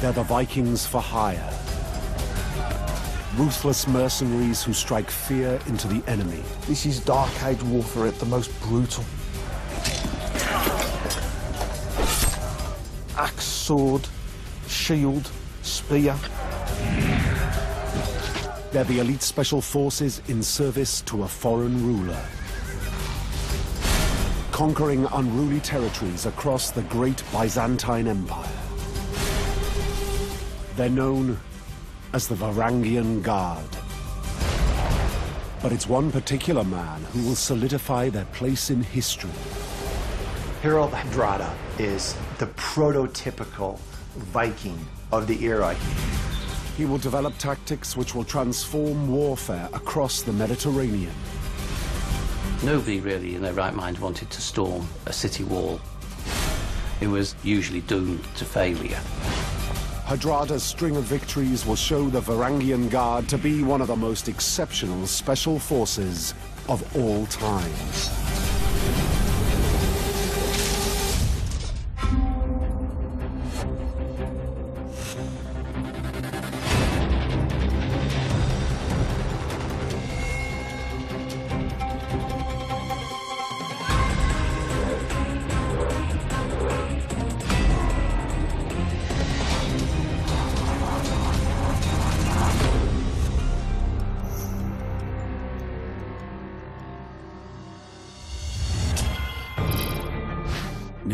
They're the Vikings for hire. Ruthless mercenaries who strike fear into the enemy. This is Dark Age warfare at the most brutal. Axe, sword, shield, spear. They're the elite special forces in service to a foreign ruler. Conquering unruly territories across the great Byzantine Empire. They're known as the Varangian Guard. But it's one particular man who will solidify their place in history. Harold Hardrada is the prototypical Viking of the era. He will develop tactics which will transform warfare across the Mediterranean. Nobody really in their right mind wanted to storm a city wall. It was usually doomed to failure. Hardrada's string of victories will show the Varangian Guard to be one of the most exceptional special forces of all times.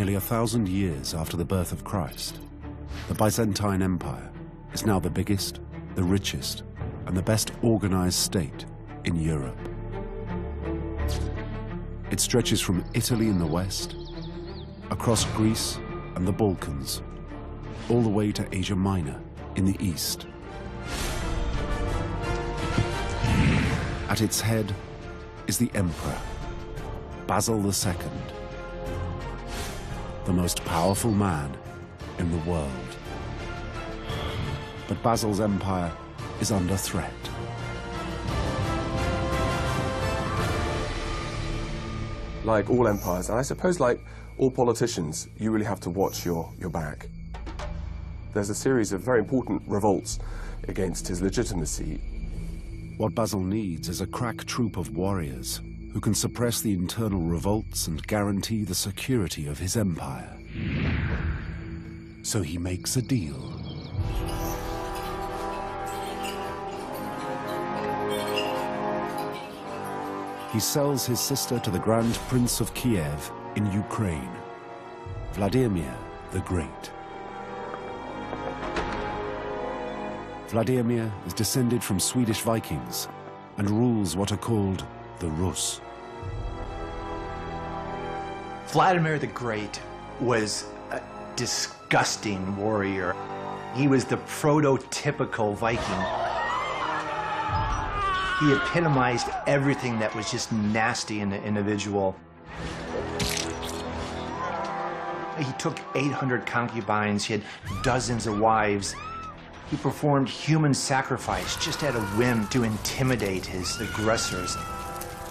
Nearly a thousand years after the birth of Christ, the Byzantine Empire is now the biggest, the richest, and the best organized state in Europe. It stretches from Italy in the west, across Greece and the Balkans, all the way to Asia Minor in the east. At its head is the Emperor, Basil II, the most powerful man in the world. But Basil's empire is under threat. Like all empires, and I suppose like all politicians, you really have to watch your, your back. There's a series of very important revolts against his legitimacy. What Basil needs is a crack troop of warriors who can suppress the internal revolts and guarantee the security of his empire. So he makes a deal. He sells his sister to the Grand Prince of Kiev in Ukraine, Vladimir the Great. Vladimir is descended from Swedish Vikings and rules what are called the Rus. Vladimir the Great was a disgusting warrior. He was the prototypical Viking. He epitomized everything that was just nasty in the individual. He took 800 concubines, he had dozens of wives. He performed human sacrifice just at a whim to intimidate his aggressors.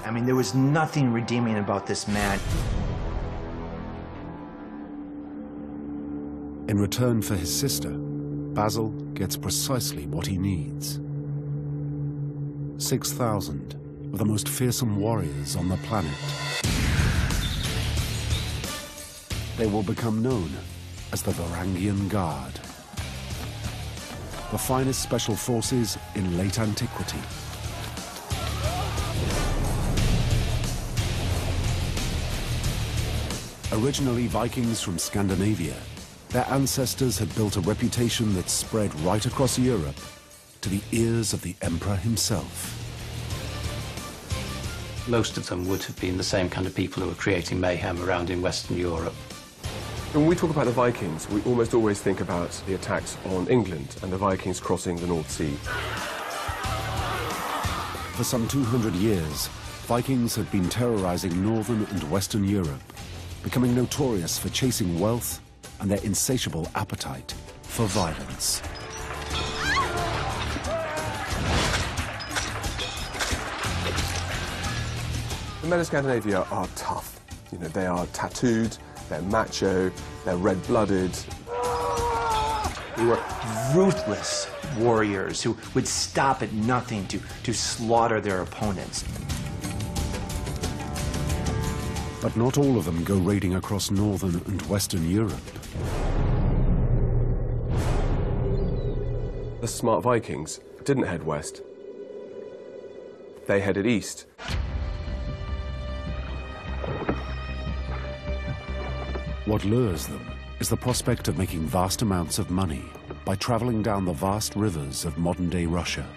I mean, there was nothing redeeming about this man. In return for his sister, Basil gets precisely what he needs. 6,000 of the most fearsome warriors on the planet. They will become known as the Varangian Guard. The finest special forces in late antiquity. Originally Vikings from Scandinavia, their ancestors had built a reputation that spread right across Europe to the ears of the emperor himself. Most of them would have been the same kind of people who were creating mayhem around in Western Europe. When we talk about the Vikings, we almost always think about the attacks on England and the Vikings crossing the North Sea. For some 200 years, Vikings had been terrorizing northern and western Europe, becoming notorious for chasing wealth and their insatiable appetite for violence. The men of Scandinavia are tough. You know, they are tattooed, they're macho, they're red-blooded. They were ruthless warriors who would stop at nothing to, to slaughter their opponents. But not all of them go raiding across northern and western Europe. The smart Vikings didn't head west. They headed east. What lures them is the prospect of making vast amounts of money by traveling down the vast rivers of modern-day Russia.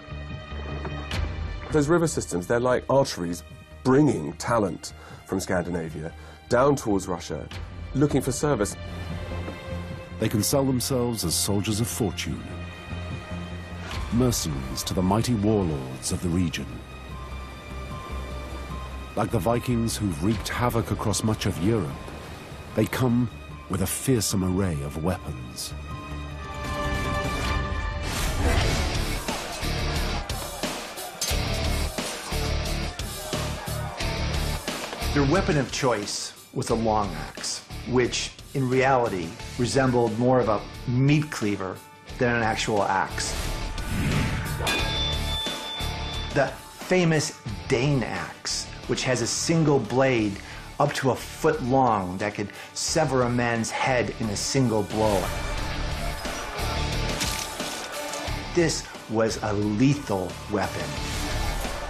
Those river systems, they're like arteries bringing talent from Scandinavia down towards Russia, looking for service. They can sell themselves as soldiers of fortune, mercenaries to the mighty warlords of the region. Like the Vikings who've wreaked havoc across much of Europe, they come with a fearsome array of weapons. Their weapon of choice was a long axe, which in reality resembled more of a meat cleaver than an actual axe. The famous Dane axe, which has a single blade up to a foot long that could sever a man's head in a single blow. This was a lethal weapon.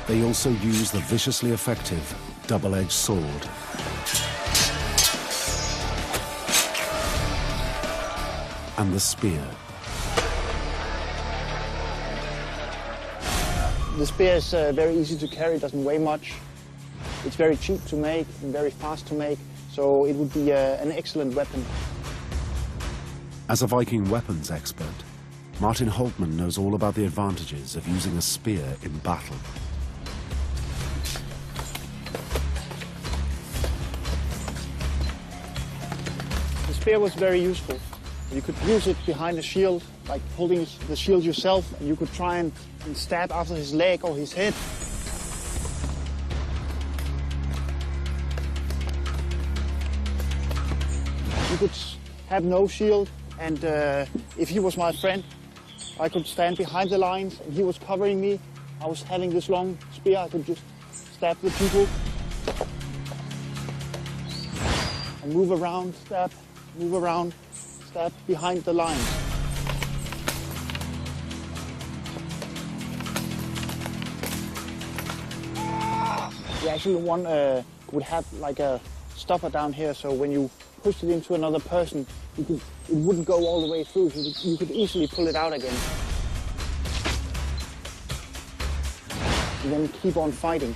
They also used the viciously effective double-edged sword. And the spear. The spear is uh, very easy to carry, doesn't weigh much. It's very cheap to make and very fast to make, so it would be uh, an excellent weapon. As a Viking weapons expert, Martin Holtman knows all about the advantages of using a spear in battle. Spear was very useful. You could use it behind the shield, like holding the shield yourself, and you could try and, and stab after his leg or his head. You could have no shield, and uh, if he was my friend, I could stand behind the lines, and he was covering me. I was having this long spear, I could just stab the people. And move around, stab, move around, step behind the line. The actually one uh, would have like a stopper down here, so when you push it into another person, could, it wouldn't go all the way through, so you could easily pull it out again. And then keep on fighting.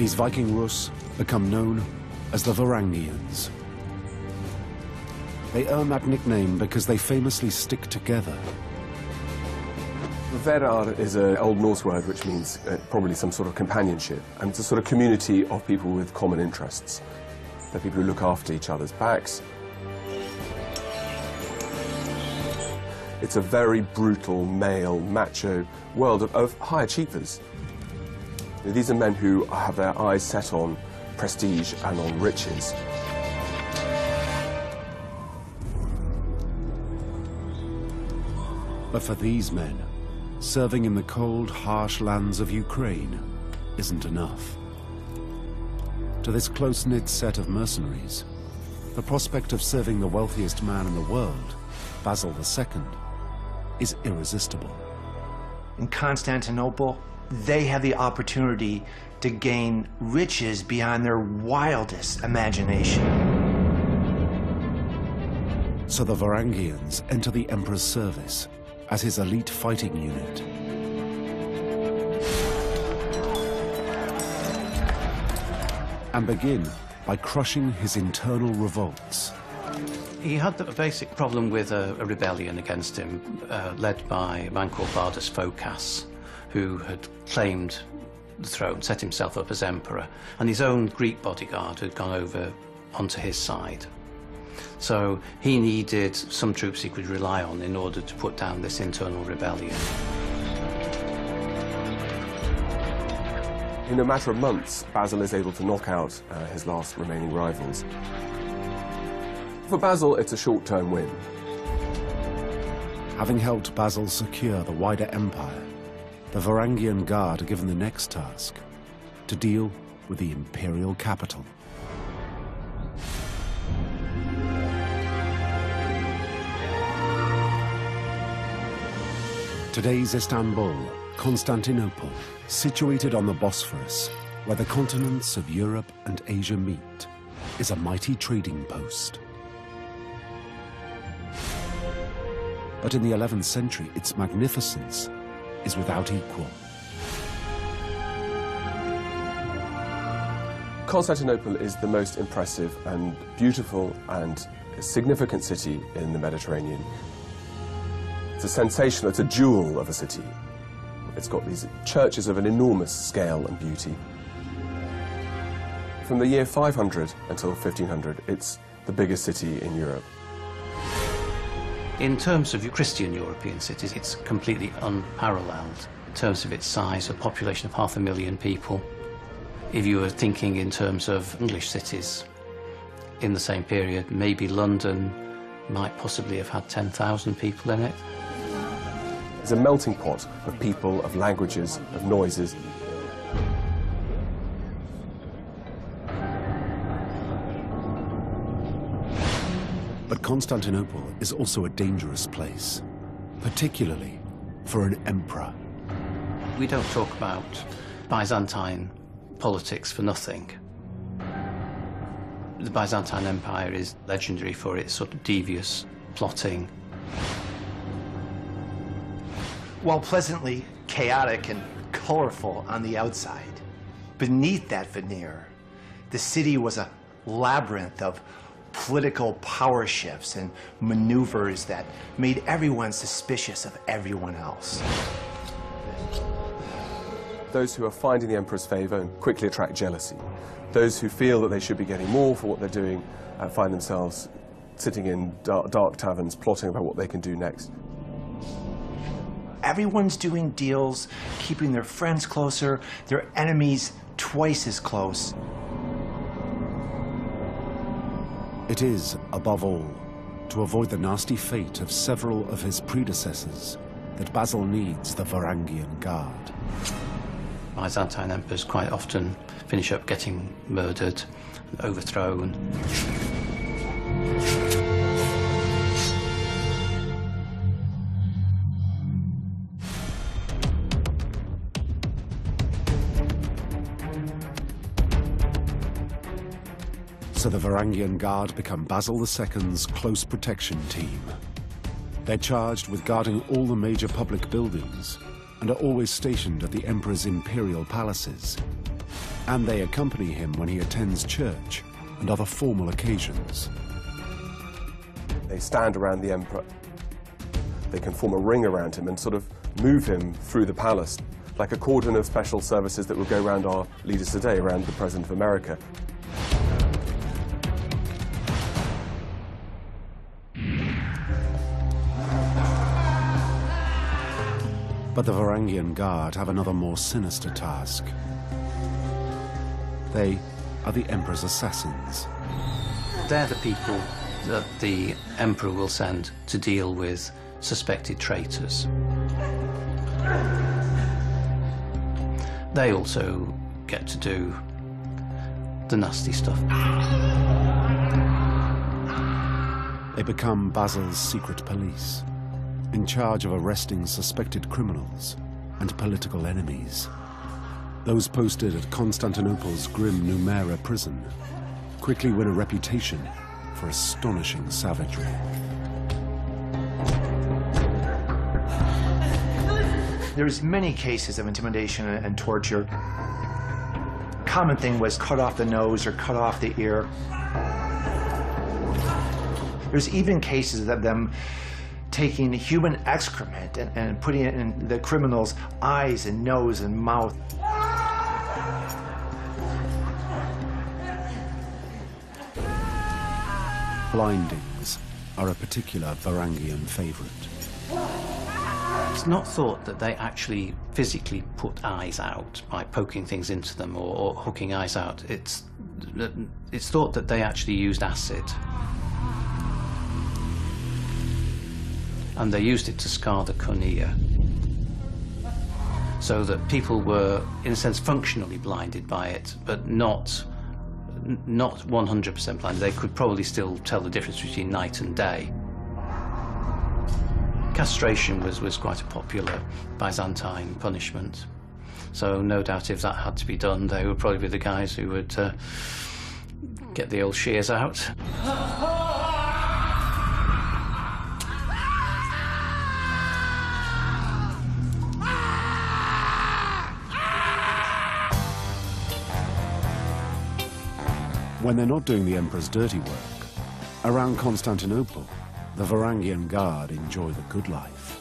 These Viking Rus become known as the Varangians. They earn that nickname because they famously stick together. Verar is an Old Norse word which means uh, probably some sort of companionship, and it's a sort of community of people with common interests. They're people who look after each other's backs. It's a very brutal, male, macho world of, of high achievers. These are men who have their eyes set on prestige and on riches. But for these men, serving in the cold, harsh lands of Ukraine isn't enough. To this close-knit set of mercenaries, the prospect of serving the wealthiest man in the world, Basil II, is irresistible. In Constantinople, they have the opportunity to gain riches beyond their wildest imagination. So the Varangians enter the Emperor's service as his elite fighting unit. And begin by crushing his internal revolts. He had a basic problem with a, a rebellion against him, uh, led by a man called Bardas Phocas, who had claimed the throne, set himself up as emperor, and his own Greek bodyguard had gone over onto his side. So he needed some troops he could rely on in order to put down this internal rebellion. In a matter of months, Basil is able to knock out uh, his last remaining rivals. For Basil, it's a short-term win. Having helped Basil secure the wider empire, the Varangian Guard are given the next task, to deal with the imperial capital. Today's Istanbul, Constantinople, situated on the Bosphorus, where the continents of Europe and Asia meet, is a mighty trading post. But in the 11th century, its magnificence is without equal. Constantinople is the most impressive and beautiful and significant city in the Mediterranean. It's a sensational, it's a jewel of a city. It's got these churches of an enormous scale and beauty. From the year 500 until 1500, it's the biggest city in Europe. In terms of Christian European cities, it's completely unparalleled in terms of its size, a population of half a million people. If you were thinking in terms of English cities in the same period, maybe London might possibly have had 10,000 people in it. It's a melting pot of people, of languages, of noises. Constantinople is also a dangerous place, particularly for an emperor. We don't talk about Byzantine politics for nothing. The Byzantine Empire is legendary for its sort of devious plotting. While pleasantly chaotic and colorful on the outside, beneath that veneer, the city was a labyrinth of political power shifts and maneuvers that made everyone suspicious of everyone else. Those who are finding the emperor's favor quickly attract jealousy. Those who feel that they should be getting more for what they're doing uh, find themselves sitting in dark, dark taverns plotting about what they can do next. Everyone's doing deals, keeping their friends closer, their enemies twice as close. It is, above all, to avoid the nasty fate of several of his predecessors that Basil needs the Varangian Guard. Byzantine emperors quite often finish up getting murdered, overthrown. So the Varangian Guard become Basil II's close protection team. They're charged with guarding all the major public buildings and are always stationed at the Emperor's imperial palaces. And they accompany him when he attends church and other formal occasions. They stand around the emperor. They can form a ring around him and sort of move him through the palace, like a cordon of special services that would go around our leaders today, around the President of America. But the Varangian Guard have another more sinister task. They are the Emperor's assassins. They're the people that the emperor will send to deal with suspected traitors. They also get to do the nasty stuff. They become Basil's secret police, in charge of arresting suspected criminals and political enemies. Those posted at Constantinople's grim Numera prison quickly win a reputation for astonishing savagery. There's many cases of intimidation and torture. Common thing was cut off the nose or cut off the ear. There's even cases of them taking human excrement and, and putting it in the criminal's eyes and nose and mouth. Blindings are a particular Varangian favorite. It's not thought that they actually physically put eyes out by poking things into them or, or hooking eyes out. It's, it's thought that they actually used acid. And they used it to scar the cornea. So that people were, in a sense, functionally blinded by it, but not not 100% blinded. They could probably still tell the difference between night and day. Castration was, was quite a popular Byzantine punishment. So no doubt if that had to be done, they would probably be the guys who would uh, get the old shears out. When they're not doing the Emperor's dirty work, around Constantinople, the Varangian Guard enjoy the good life.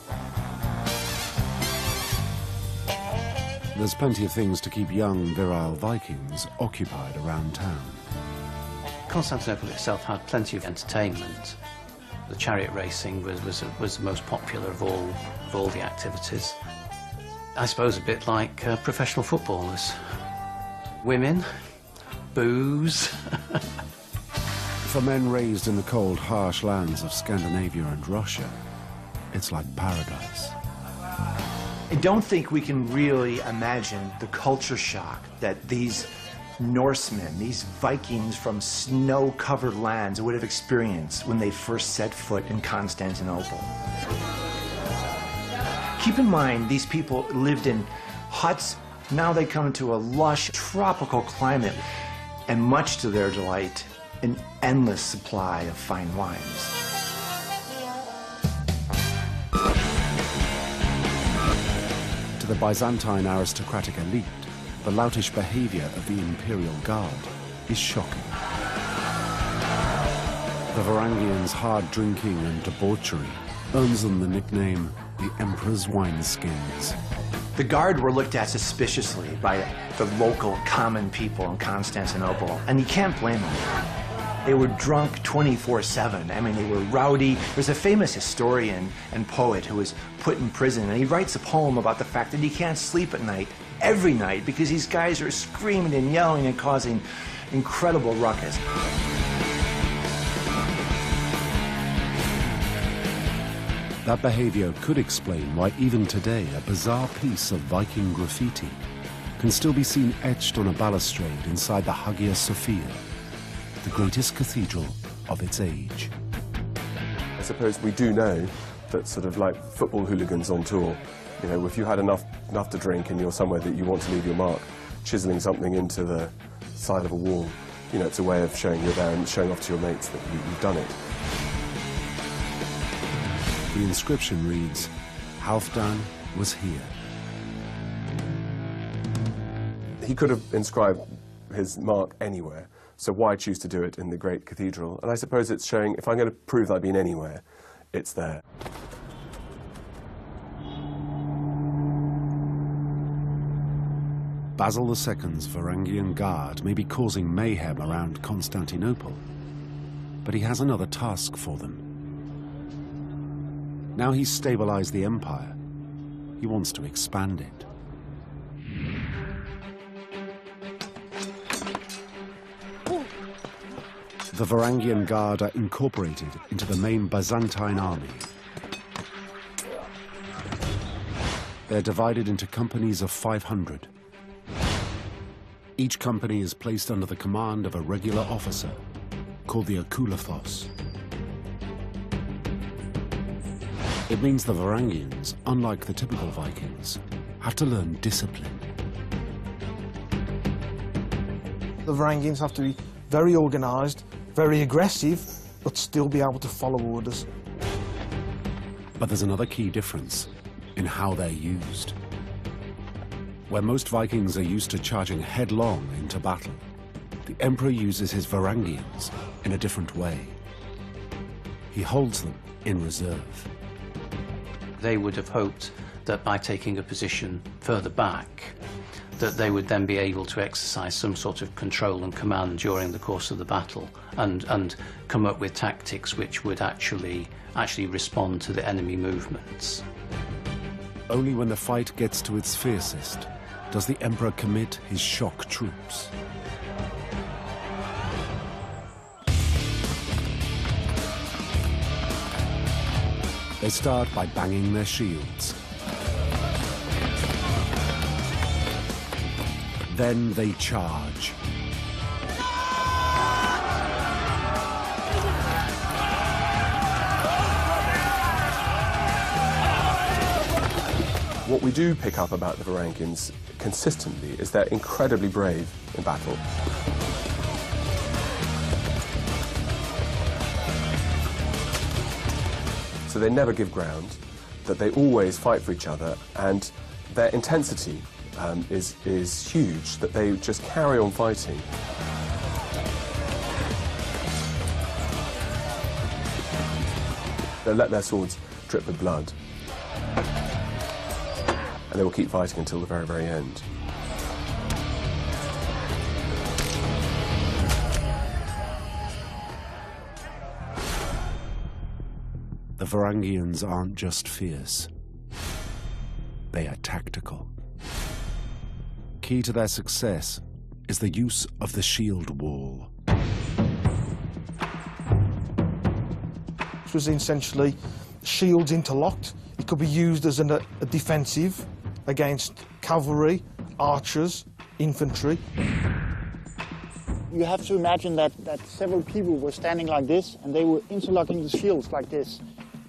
There's plenty of things to keep young, virile Vikings occupied around town. Constantinople itself had plenty of entertainment. The chariot racing was, was, was the most popular of all, of all the activities. I suppose a bit like uh, professional footballers. Women, booze. For men raised in the cold, harsh lands of Scandinavia and Russia, it's like paradise. I don't think we can really imagine the culture shock that these Norsemen, these Vikings from snow-covered lands would have experienced when they first set foot in Constantinople. Keep in mind, these people lived in huts. Now they come into a lush tropical climate, and much to their delight, an endless supply of fine wines. To the Byzantine aristocratic elite, the loutish behavior of the Imperial Guard is shocking. The Varangians' hard drinking and debauchery earns them the nickname the Emperor's Wineskins. The Guard were looked at suspiciously by the local common people in Constantinople, and you can't blame them. They were drunk 24-7. I mean, they were rowdy. There's a famous historian and poet who was put in prison, and he writes a poem about the fact that he can't sleep at night, every night, because these guys are screaming and yelling and causing incredible ruckus. That behavior could explain why even today a bizarre piece of Viking graffiti can still be seen etched on a balustrade inside the Hagia Sophia, the greatest cathedral of its age. I suppose we do know that sort of like football hooligans on tour, you know, if you had enough, enough to drink and you're somewhere that you want to leave your mark, chiseling something into the side of a wall, you know, it's a way of showing you're there and showing off to your mates that you, you've done it. The inscription reads, Halfdan was here. He could have inscribed his mark anywhere, so why choose to do it in the great cathedral? And I suppose it's showing, if I'm going to prove I've been anywhere, it's there. Basil II's Varangian Guard may be causing mayhem around Constantinople, but he has another task for them. Now he's stabilized the empire, he wants to expand it. The Varangian Guard are incorporated into the main Byzantine army. They're divided into companies of 500. Each company is placed under the command of a regular officer, called the Akolouthos. It means the Varangians, unlike the typical Vikings, have to learn discipline. The Varangians have to be very organised, very aggressive, but still be able to follow orders. But there's another key difference in how they're used. Where most Vikings are used to charging headlong into battle, the Emperor uses his Varangians in a different way. He holds them in reserve. They would have hoped that by taking a position further back, that they would then be able to exercise some sort of control and command during the course of the battle and, and come up with tactics which would actually, actually respond to the enemy movements. Only when the fight gets to its fiercest does the Emperor commit his shock troops. They start by banging their shields. Then they charge. What we do pick up about the Varangians consistently is they're incredibly brave in battle. So they never give ground, that they always fight for each other, and their intensity um, is, is huge, that they just carry on fighting. They let their swords drip with blood and they will keep fighting until the very, very end. The Varangians aren't just fierce, they are tactical. Key to their success is the use of the shield wall. This was essentially shields interlocked. It could be used as an, a, a defensive against cavalry, archers, infantry. You have to imagine that, that several people were standing like this and they were interlocking the shields like this.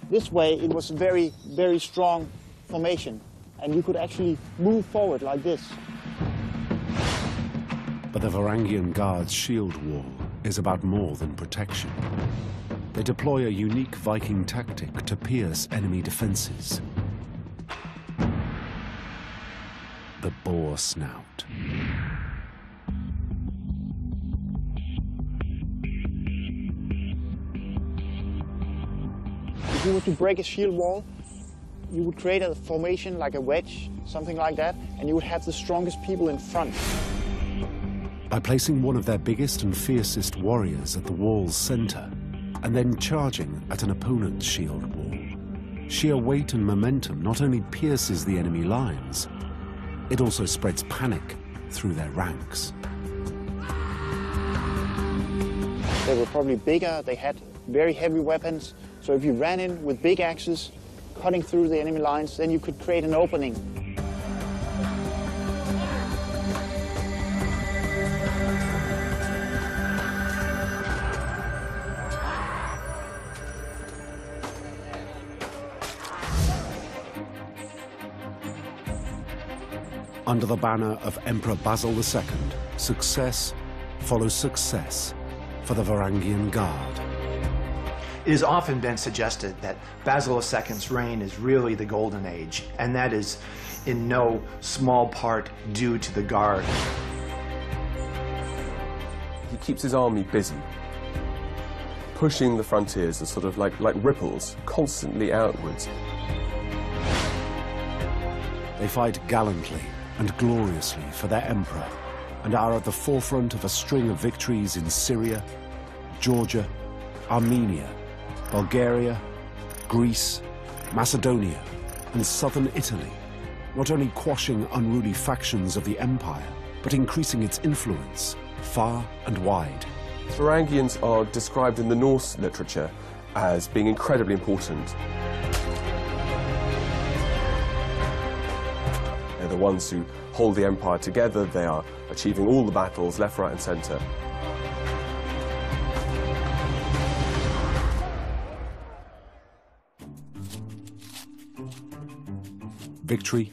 This way it was a very, very strong formation and you could actually move forward like this. But the Varangian Guard's shield wall is about more than protection. They deploy a unique Viking tactic to pierce enemy defenses. The boar snout. If you were to break a shield wall, you would create a formation like a wedge, something like that, and you would have the strongest people in front. By placing one of their biggest and fiercest warriors at the wall's center, and then charging at an opponent's shield wall, sheer weight and momentum not only pierces the enemy lines, it also spreads panic through their ranks. They were probably bigger, they had very heavy weapons, so if you ran in with big axes, cutting through the enemy lines, then you could create an opening. Under the banner of Emperor Basil II, success follows success for the Varangian Guard. It has often been suggested that Basil II's reign is really the golden age, and that is in no small part due to the Guard. He keeps his army busy, pushing the frontiers as sort of like, like ripples, constantly outwards. They fight gallantly and gloriously for their emperor and are at the forefront of a string of victories in Syria, Georgia, Armenia, Bulgaria, Greece, Macedonia, and southern Italy, not only quashing unruly factions of the empire, but increasing its influence far and wide. The Varangians are described in the Norse literature as being incredibly important. The ones who hold the empire together, they are achieving all the battles left, right, and centre. Victory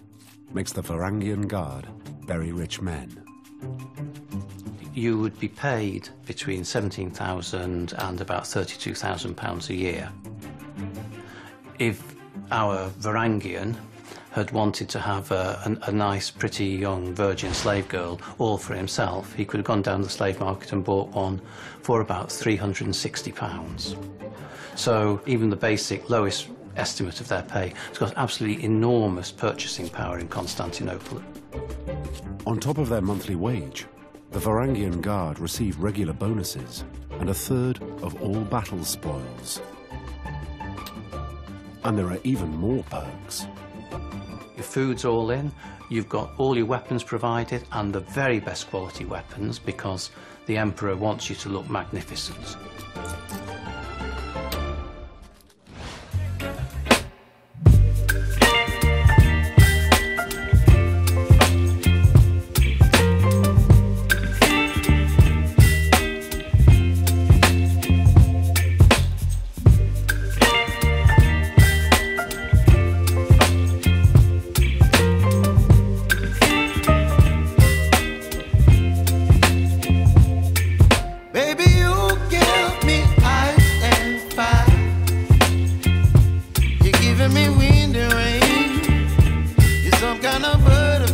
makes the Varangian Guard very rich men. You would be paid between 17,000 and about 32,000 pounds a year. If our Varangian had wanted to have a, a, a, nice, pretty young virgin slave girl all for himself, he could have gone down the slave market and bought one for about 360 pounds. So even the basic lowest estimate of their pay has got absolutely enormous purchasing power in Constantinople. On top of their monthly wage, the Varangian Guard receive regular bonuses and a third of all battle spoils. And there are even more perks. Your food's all in, you've got all your weapons provided, and the very best quality weapons because the Emperor wants you to look magnificent.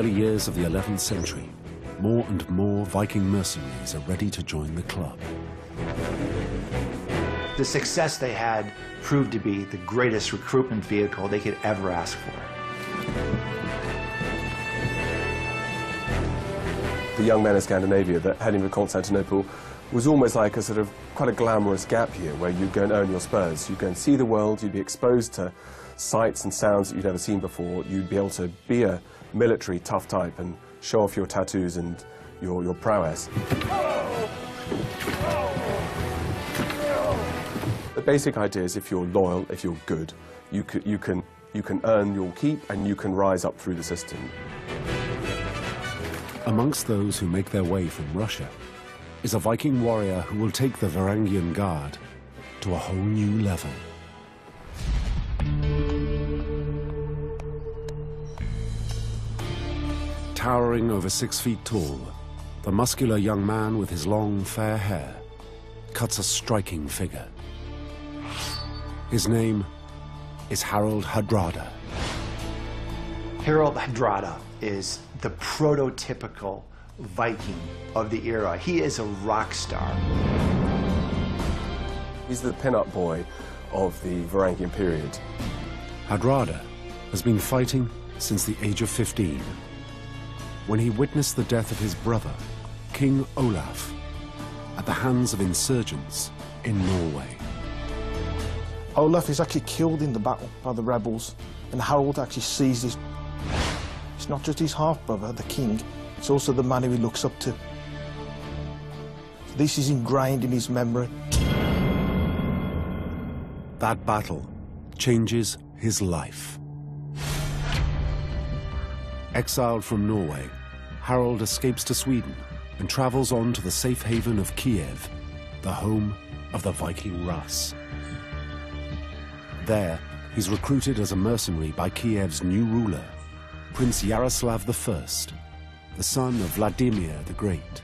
Early years of the 11th century, more and more Viking mercenaries are ready to join the club. The success they had proved to be the greatest recruitment vehicle they could ever ask for. The young men of Scandinavia that heading for Constantinople was almost like a sort of quite a glamorous gap year where you'd go and earn your spurs. You'd go and see the world, you'd be exposed to sights and sounds that you'd never seen before. You'd be able to be a military tough type and show off your tattoos and your, your prowess. The basic idea is if you're loyal, if you're good, you can, you can, you can earn your keep and you can rise up through the system. Amongst those who make their way from Russia is a Viking warrior who will take the Varangian Guard to a whole new level. Towering over six feet tall, the muscular young man with his long, fair hair cuts a striking figure. His name is Harold Hardrada. Harold Hardrada is the prototypical Viking of the era. He is a rock star. He's the pin-up boy of the Varangian period. Hardrada has been fighting since the age of 15, when he witnessed the death of his brother, King Olaf, at the hands of insurgents in Norway. Olaf is actually killed in the battle by the rebels, and Harold actually sees this. It's not just his half brother, the king, it's also the man who he looks up to. This is ingrained in his memory. That battle changes his life. Exiled from Norway, Harold escapes to Sweden and travels on to the safe haven of Kiev, the home of the Viking Rus. There, he's recruited as a mercenary by Kiev's new ruler, Prince Yaroslav I, the son of Vladimir the Great.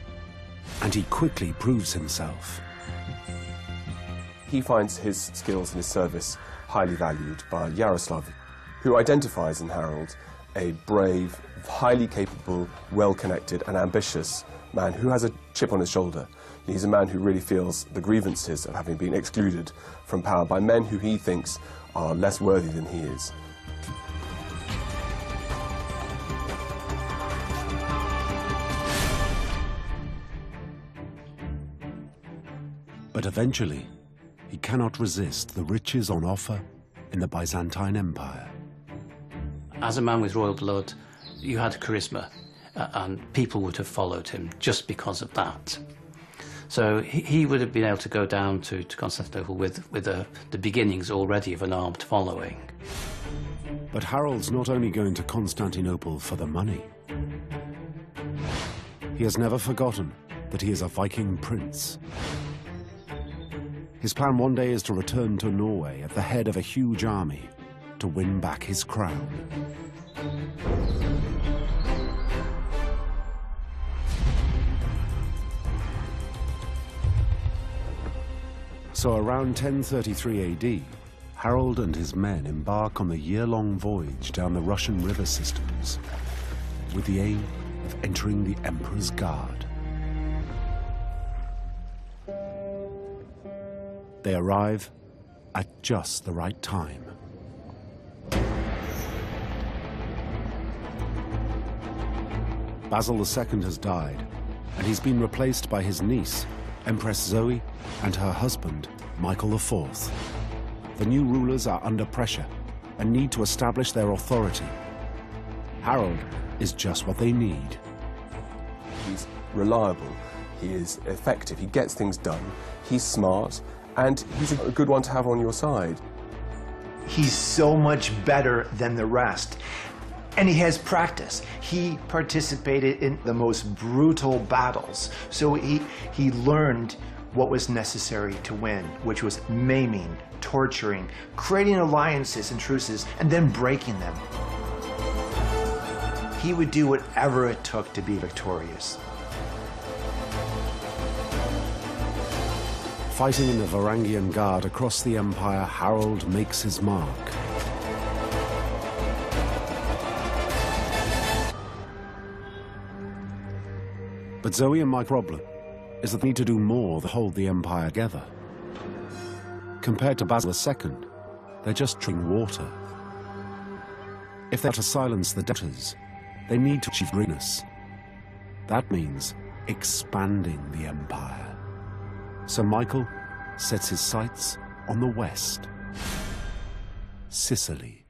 And he quickly proves himself. He finds his skills and his service highly valued by Yaroslav, who identifies in Harold a brave, highly capable, well-connected and ambitious man who has a chip on his shoulder. He's a man who really feels the grievances of having been excluded from power by men who he thinks are less worthy than he is. But eventually, he cannot resist the riches on offer in the Byzantine Empire. As a man with royal blood, you had charisma, uh, and people would have followed him just because of that. So he, he would have been able to go down to, to Constantinople with, with a, the beginnings already of an armed following. But Harold's not only going to Constantinople for the money. He has never forgotten that he is a Viking prince. His plan one day is to return to Norway at the head of a huge army to win back his crown. So around 1033 AD, Harold and his men embark on the year-long voyage down the Russian river systems with the aim of entering the Emperor's Guard. They arrive at just the right time. Basil II has died, and he's been replaced by his niece, Empress Zoe, and her husband, Michael IV. The new rulers are under pressure and need to establish their authority. Harold is just what they need. He's reliable, he is effective, he gets things done, he's smart, and he's a good one to have on your side. He's so much better than the rest. And he has practice. He participated in the most brutal battles. So he, he learned what was necessary to win, which was maiming, torturing, creating alliances and truces, and then breaking them. He would do whatever it took to be victorious. Fighting in the Varangian Guard across the Empire, Harold makes his mark. But Zoe and my problem is that they need to do more to hold the Empire together. Compared to Basil II, they're just drinking water. If they're to silence the doubters, they need to achieve greatness. That means expanding the Empire. So Michael sets his sights on the west. Sicily.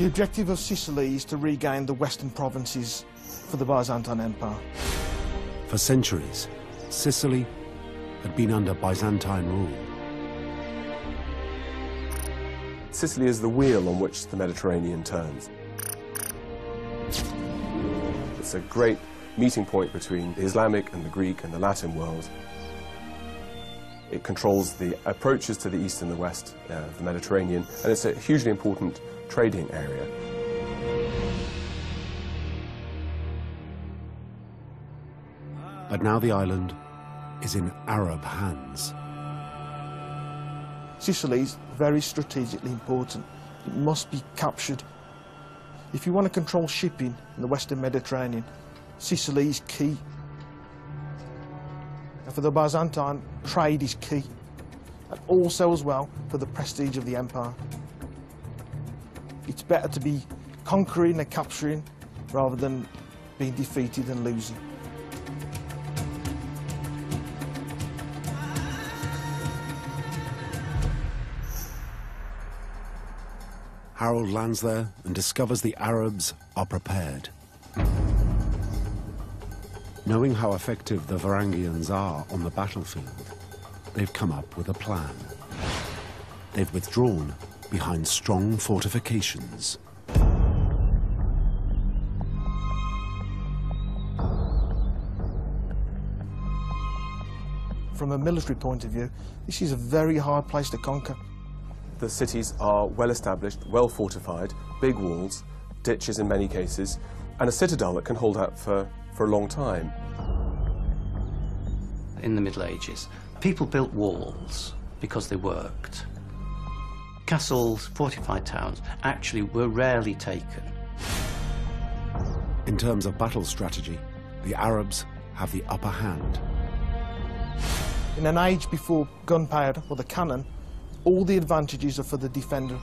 The objective of Sicily is to regain the western provinces for the Byzantine Empire. For centuries, Sicily had been under Byzantine rule. Sicily is the wheel on which the Mediterranean turns. It's a great meeting point between the Islamic and the Greek and the Latin world. It controls the approaches to the east and the west uh, of the Mediterranean, and it's a hugely important trading area. But now the island is in Arab hands. Sicily is very strategically important. It must be captured. If you want to control shipping in the Western Mediterranean, Sicily is key. And for the Byzantine, trade is key. And also as well for the prestige of the empire. It's better to be conquering and capturing rather than being defeated and losing. Harold lands there and discovers the Arabs are prepared. Knowing how effective the Varangians are on the battlefield, they've come up with a plan. They've withdrawn behind strong fortifications. From a military point of view, this is a very hard place to conquer. The cities are well established, well fortified, big walls, ditches in many cases, and a citadel that can hold out for, for a long time. In the Middle Ages, people built walls because they worked. Castles, fortified towns, actually were rarely taken. In terms of battle strategy, the Arabs have the upper hand. In an age before gunpowder or the cannon, all the advantages are for the defender.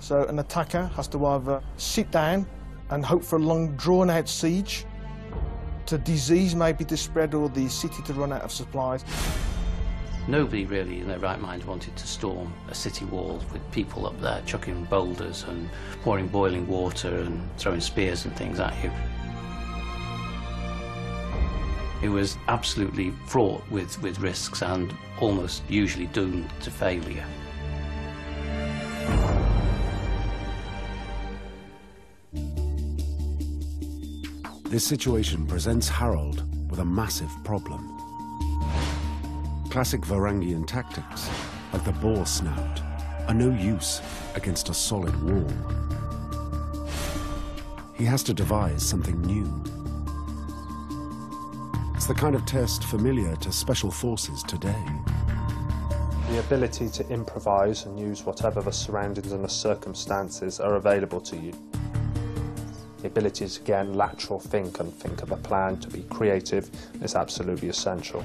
So an attacker has to either sit down and hope for a long drawn out siege, to disease maybe to spread or the city to run out of supplies. Nobody really in their right mind wanted to storm a city wall with people up there chucking boulders and pouring boiling water and throwing spears and things at you. It was absolutely fraught with, with risks and almost usually doomed to failure. This situation presents Harold with a massive problem. Classic Varangian tactics, like the boar snout, are no use against a solid wall. He has to devise something new. It's the kind of test familiar to special forces today. The ability to improvise and use whatever the surroundings and the circumstances are available to you. The ability to again lateral think and think of a plan, to be creative, is absolutely essential.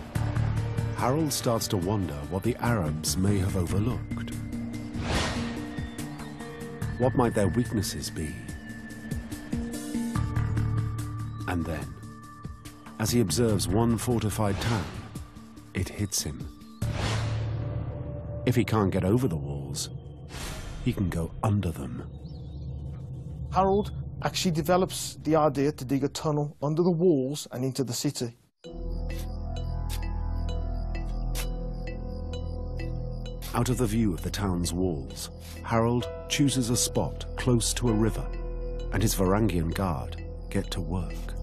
Harold starts to wonder what the Arabs may have overlooked. What might their weaknesses be? And then, as he observes one fortified town, it hits him. If he can't get over the walls, he can go under them. Harold actually develops the idea to dig a tunnel under the walls and into the city. Out of the view of the town's walls, Harold chooses a spot close to a river, and his Varangian guard get to work.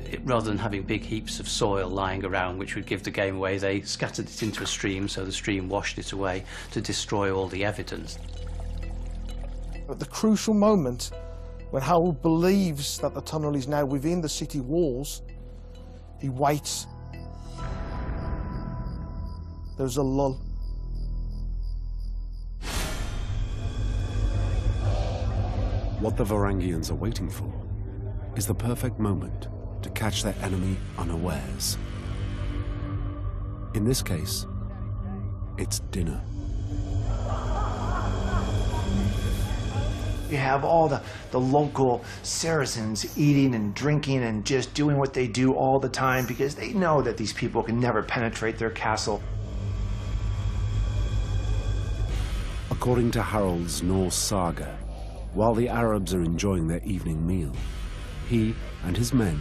It, rather than having big heaps of soil lying around which would give the game away, they scattered it into a stream so the stream washed it away to destroy all the evidence. At the crucial moment when Harold believes that the tunnel is now within the city walls, he waits. There's a lull. What the Varangians are waiting for is the perfect moment to catch their enemy unawares. In this case, it's dinner. You have all the, the local Saracens eating and drinking and just doing what they do all the time because they know that these people can never penetrate their castle. According to Harold's Norse saga, while the Arabs are enjoying their evening meal, he and his men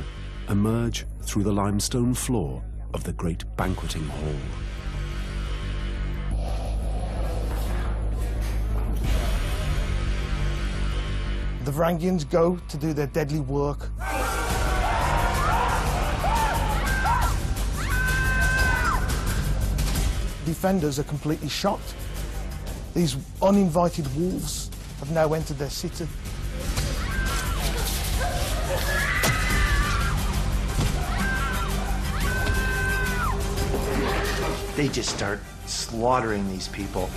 emerge through the limestone floor of the great banqueting hall. The Varangians go to do their deadly work. Defenders are completely shocked. These uninvited wolves have now entered their city. They just start slaughtering these people.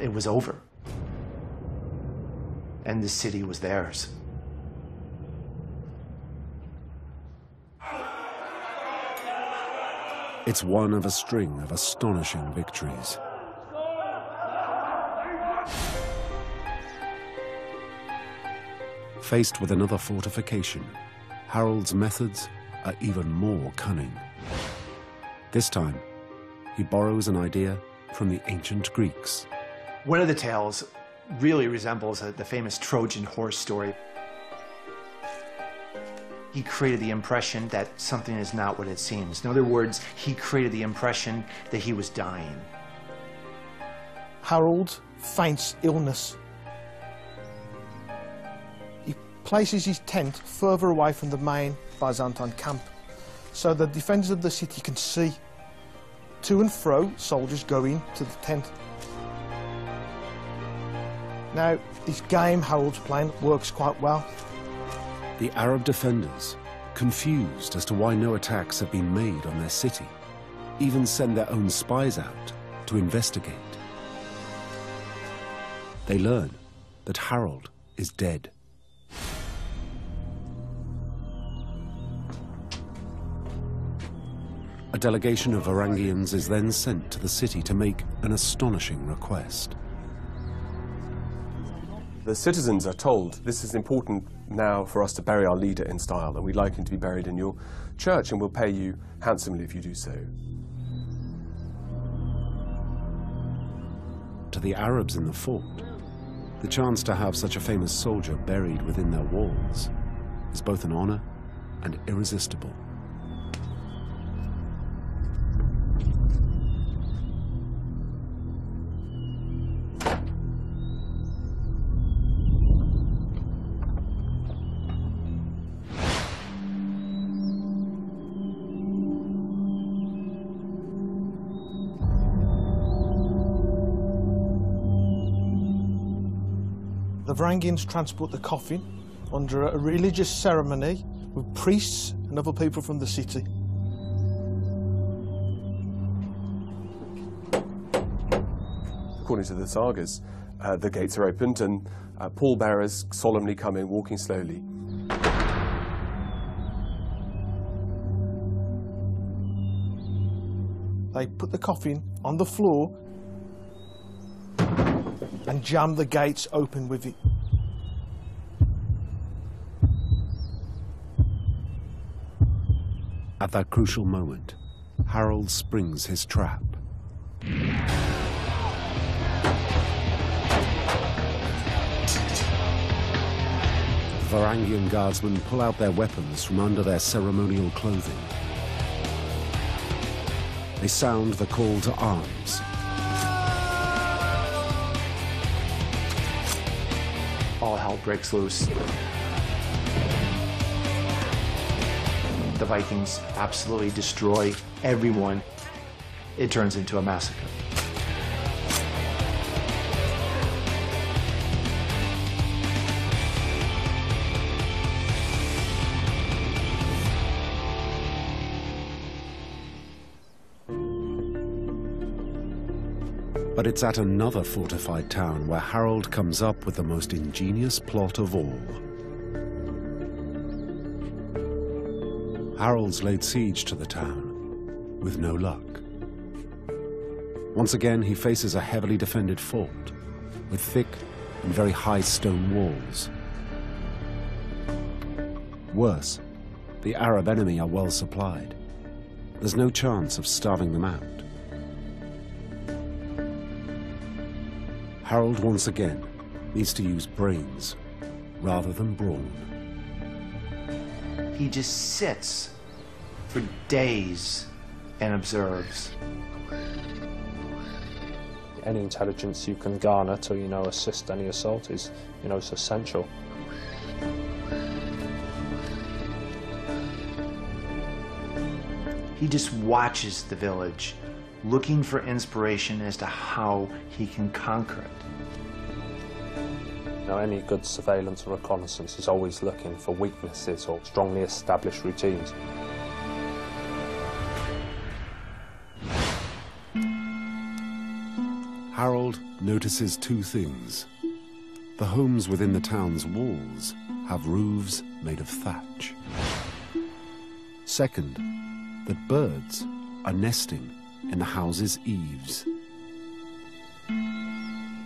It was over. And the city was theirs. It's one of a string of astonishing victories. Faced with another fortification, Harold's methods are even more cunning. This time, he borrows an idea from the ancient Greeks. One of the tales really resembles the famous Trojan horse story. He created the impression that something is not what it seems. In other words, he created the impression that he was dying. Harold faints illness. Places his tent further away from the main Byzantine camp so the defenders of the city can see. To and fro, soldiers go into the tent. Now, this game Harold's playing works quite well. The Arab defenders, confused as to why no attacks have been made on their city, even send their own spies out to investigate. They learn that Harold is dead. A delegation of Varangians is then sent to the city to make an astonishing request. The citizens are told this is important now for us to bury our leader in style, and we'd like him to be buried in your church, and we'll pay you handsomely if you do so. To the Arabs in the fort, the chance to have such a famous soldier buried within their walls is both an honor and irresistible. Varangians transport the coffin under a religious ceremony with priests and other people from the city. According to the sagas, uh, the gates are opened and uh, pallbearers solemnly come in, walking slowly. They put the coffin on the floor and jam the gates open with it. At that crucial moment, Harold springs his trap. The Varangian guardsmen pull out their weapons from under their ceremonial clothing. They sound the call to arms. Hell breaks loose. The Vikings absolutely destroy everyone. It turns into a massacre. It's at another fortified town where Harold comes up with the most ingenious plot of all. Harold's laid siege to the town, with no luck. Once again, he faces a heavily defended fort, with thick and very high stone walls. Worse, the Arab enemy are well supplied. There's no chance of starving them out. Harold once again needs to use brains rather than brawn. He just sits for days and observes. Any intelligence you can garner to, you know, assist any assault is, you know, it's essential. He just watches the village, looking for inspiration as to how he can conquer it. You know, any good surveillance or reconnaissance is always looking for weaknesses or strongly established routines. Harold notices two things. The homes within the town's walls have roofs made of thatch. Second, that birds are nesting in the house's eaves.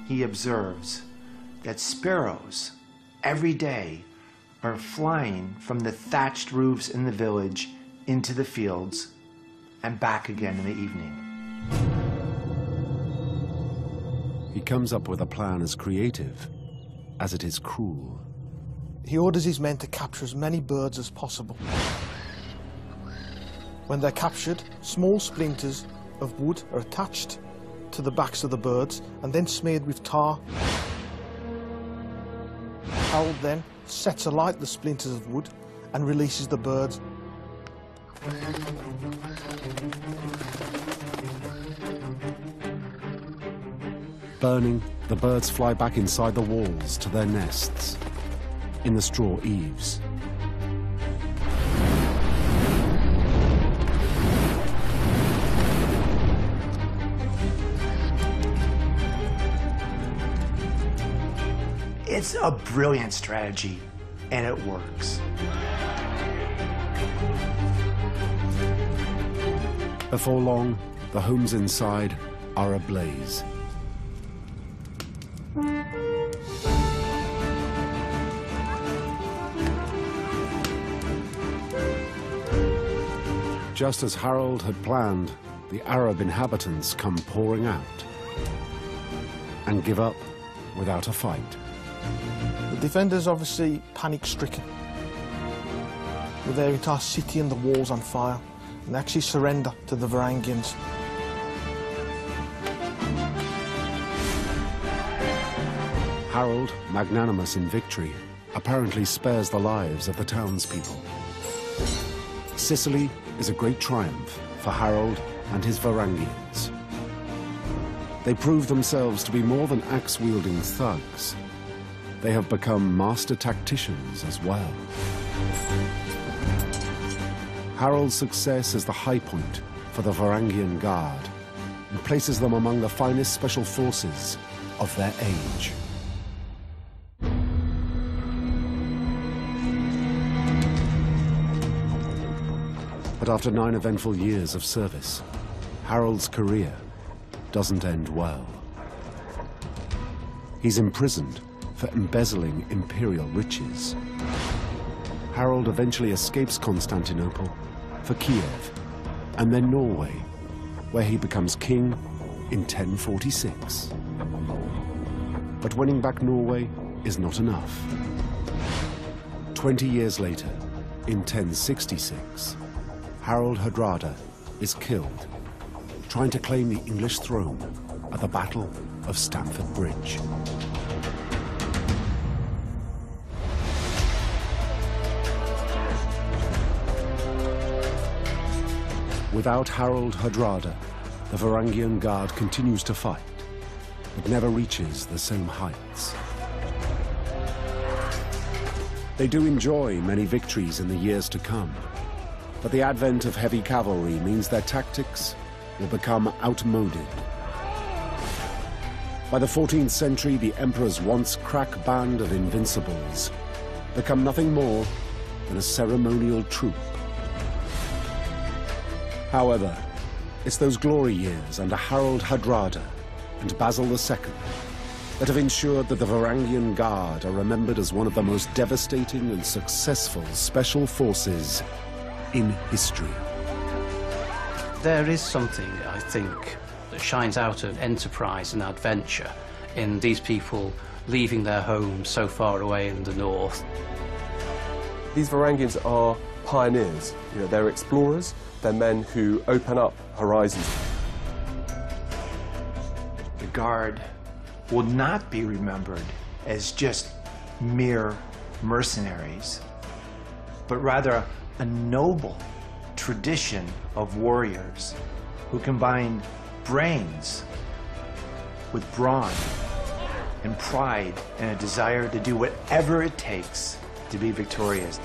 He observes that sparrows every day are flying from the thatched roofs in the village into the fields and back again in the evening. He comes up with a plan as creative as it is cruel. He orders his men to capture as many birds as possible. When they're captured, small splinters of wood are attached to the backs of the birds and then smeared with tar. Then sets alight the splinters of wood and releases the birds. Burning, the birds fly back inside the walls to their nests in the straw eaves. It's a brilliant strategy, and it works. Before long, the homes inside are ablaze. Just as Harold had planned, the Arab inhabitants come pouring out and give up without a fight. The defenders obviously panic stricken with their entire city and the walls on fire and actually surrender to the Varangians. Harold, magnanimous in victory, apparently spares the lives of the townspeople. Sicily is a great triumph for Harold and his Varangians. They prove themselves to be more than axe-wielding thugs. They have become master tacticians as well. Harold's success is the high point for the Varangian Guard and places them among the finest special forces of their age. But after nine eventful years of service, Harold's career doesn't end well. He's imprisoned for embezzling imperial riches. Harold eventually escapes Constantinople for Kiev and then Norway, where he becomes king in 1046. But winning back Norway is not enough. Twenty years later, in 1066, Harold Hardrada is killed, trying to claim the English throne at the Battle of Stamford Bridge. Without Harold Hardrada, the Varangian Guard continues to fight, but never reaches the same heights. They do enjoy many victories in the years to come, but the advent of heavy cavalry means their tactics will become outmoded. By the 14th century, the Emperor's once crack band of invincibles become nothing more than a ceremonial troop. However, it's those glory years under Harold Hardrada and Basil II that have ensured that the Varangian Guard are remembered as one of the most devastating and successful special forces in history. There is something, I think, that shines out of enterprise and adventure in these people leaving their homes so far away in the north. These Varangians are pioneers. You know, they're explorers. They're men who open up horizons. The Guard will not be remembered as just mere mercenaries, but rather a noble tradition of warriors who combined brains with brawn and pride and a desire to do whatever it takes to be victorious.